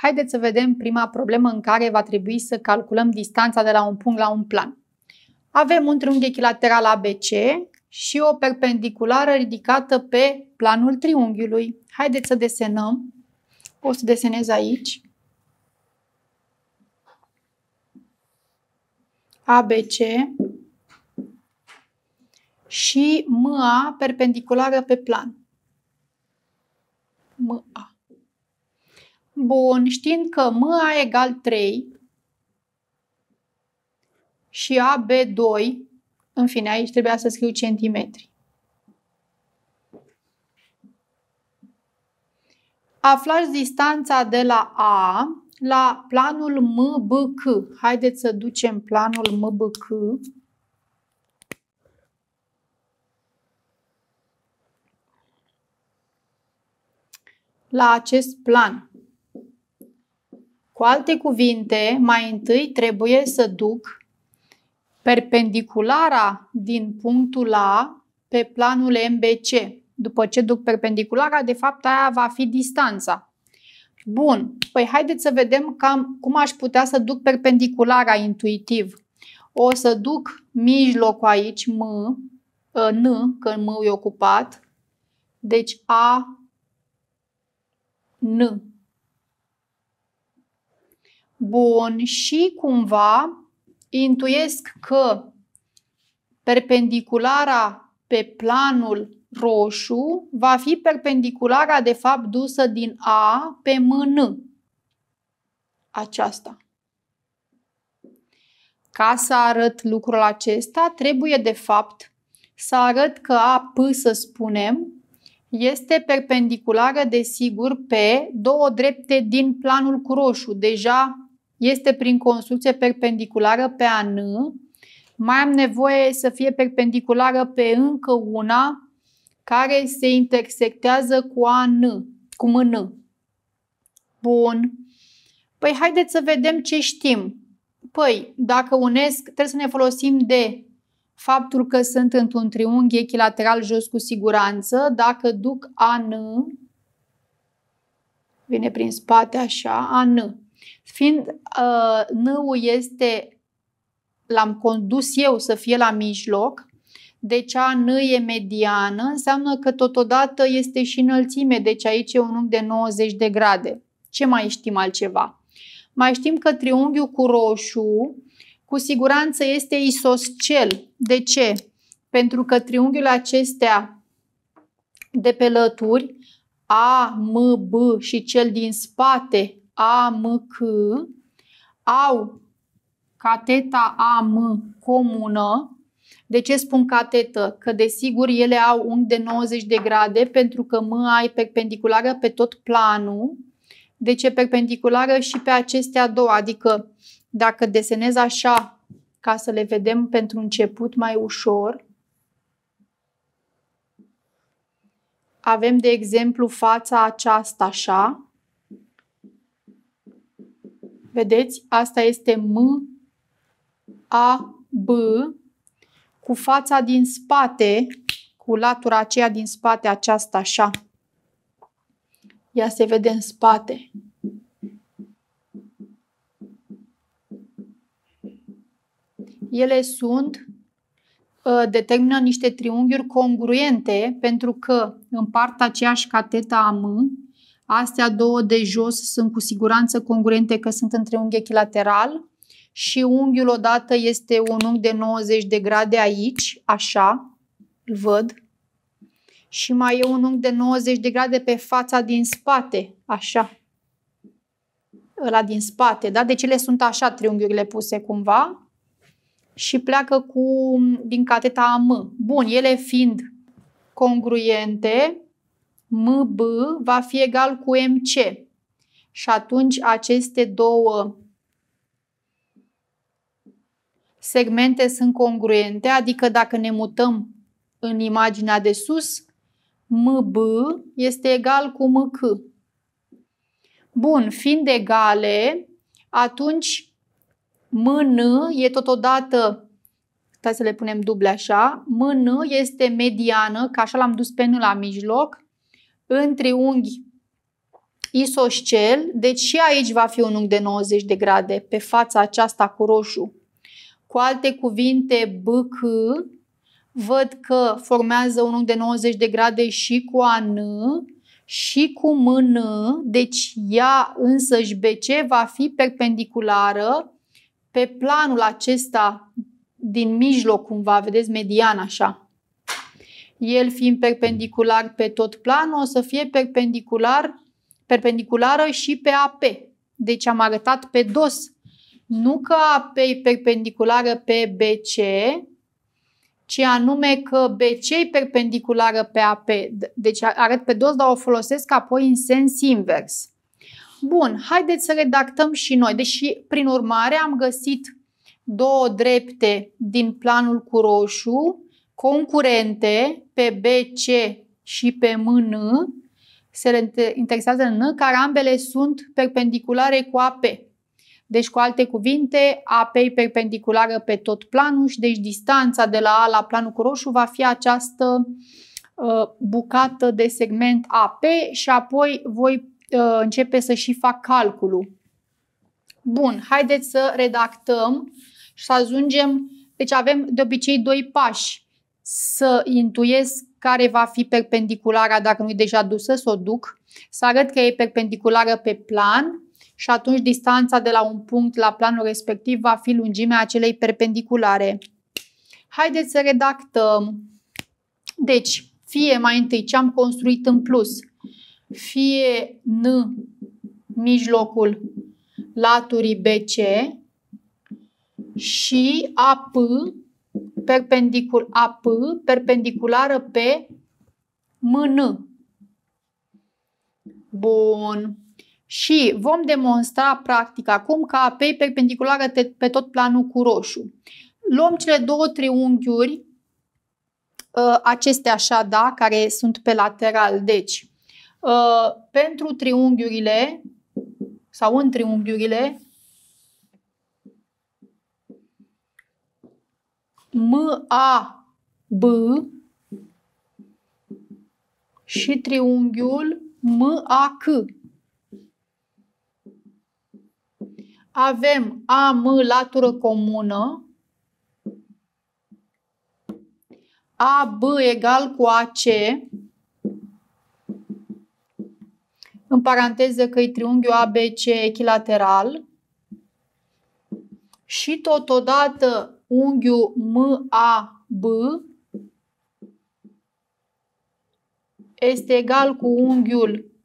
Haideți să vedem prima problemă în care va trebui să calculăm distanța de la un punct la un plan. Avem un triunghi echilateral ABC și o perpendiculară ridicată pe planul triunghiului. Haideți să desenăm. O să desenez aici. ABC și MA perpendiculară pe plan. MA. Bun, știind că MA egal 3 și AB2, în fine, aici trebuia să scriu centimetri. Aflați distanța de la A la planul MBC. Haideți să ducem planul MBC la acest plan. Cu alte cuvinte, mai întâi trebuie să duc perpendiculara din punctul A pe planul MBC. După ce duc perpendiculara, de fapt aia va fi distanța. Bun, păi haideți să vedem cam cum aș putea să duc perpendiculara intuitiv. O să duc mijlocul aici, M, ă, N, că M e ocupat. Deci A, N. Bun, și cumva intuiesc că perpendiculara pe planul roșu va fi perpendiculara de fapt dusă din A pe MN. Aceasta. Ca să arăt lucrul acesta, trebuie de fapt să arăt că AP, să spunem, este perpendiculară, desigur, pe două drepte din planul cu roșu. Deja este prin construcție perpendiculară pe AN. Mai am nevoie să fie perpendiculară pe încă una care se intersectează cu AN, cu MN. Bun. Păi haideți să vedem ce știm. Păi, dacă unesc, trebuie să ne folosim de faptul că sunt într-un triunghi echilateral jos cu siguranță, dacă duc AN, vine prin spate așa, AN. Fiind uh, N-ul este, l-am condus eu să fie la mijloc, deci AN e mediană, înseamnă că totodată este și înălțime, deci aici e un unghi de 90 de grade. Ce mai știm altceva? Mai știm că triunghiul cu roșu cu siguranță este isoscel. De ce? Pentru că triunghiurile acestea de pe lături, A, M, B și cel din spate, A, M, C, au cateta AM comună. De ce spun catetă? Că desigur ele au unghi de 90 de grade pentru că M ai perpendiculară pe tot planul. Deci e perpendiculară și pe acestea două, adică dacă desenez așa, ca să le vedem pentru început mai ușor, avem, de exemplu, fața aceasta așa. Vedeți? Asta este M, A, B, cu fața din spate, cu latura aceea din spate, aceasta așa. Ea se vede în spate. ele sunt, ă, determină niște triunghiuri congruente pentru că împart aceeași catetă AM. Astea două de jos sunt cu siguranță congruente că sunt în triunghi echilateral și unghiul odată este un unghi de 90 de grade aici, așa, îl văd. Și mai e un unghi de 90 de grade pe fața din spate, așa. Ăla din spate, da? Deci ele sunt așa triunghiurile puse cumva și pleacă cu, din cateta AM. Bun, ele fiind congruente, MB va fi egal cu MC. Și atunci aceste două segmente sunt congruente, adică dacă ne mutăm în imaginea de sus, MB este egal cu MK. Bun, fiind egale, atunci MN e totodată, stai să le punem duble așa, MN este mediană, că așa l-am dus pe N la mijloc, în triunghi isoscel, deci și aici va fi un unghi de 90 de grade pe fața aceasta cu roșu. Cu alte cuvinte, BC văd că formează un unghi de 90 de grade și cu AN și cu MN, deci ea însăși BC va fi perpendiculară pe planul acesta din mijloc, cumva, vedeți, median așa. El fiind perpendicular pe tot planul, o să fie perpendicular, perpendiculară și pe AP. Deci am arătat pe dos. Nu că AP e perpendiculară pe BC, ci anume că BC e perpendiculară pe AP. Deci arăt pe dos, dar o folosesc apoi în sens invers. Bun, haideți să redactăm și noi. Deși, prin urmare, am găsit două drepte din planul cu roșu, concurente pe BC și pe MN, se interesează în N, care ambele sunt perpendiculare cu AP. Deci, cu alte cuvinte, AP e perpendiculară pe tot planul și deci distanța de la A la planul cu roșu va fi această uh, bucată de segment AP și apoi voi uh, începe să și fac calculul. Bun, haideți să redactăm și să ajungem, deci avem de obicei doi pași. Să intuiesc care va fi perpendiculara dacă nu e deja dusă, să o duc, să arăt că e perpendiculară pe plan și atunci distanța de la un punct la planul respectiv va fi lungimea acelei perpendiculare. Haideți să redactăm. Deci, fie mai întâi ce am construit în plus, fie N mijlocul laturii BC și AP perpendicul AP perpendiculară pe MN. Bun. Și vom demonstra practic acum că AP e perpendiculară pe tot planul cu roșu. Luăm cele două triunghiuri, ă, acestea așa, da, care sunt pe lateral. Deci, ă, pentru triunghiurile sau în triunghiurile MAB și triunghiul MAC. Avem AM latură comună, AB egal cu AC, în paranteză că e triunghiul ABC echilateral. Și totodată unghiul MAB este egal cu unghiul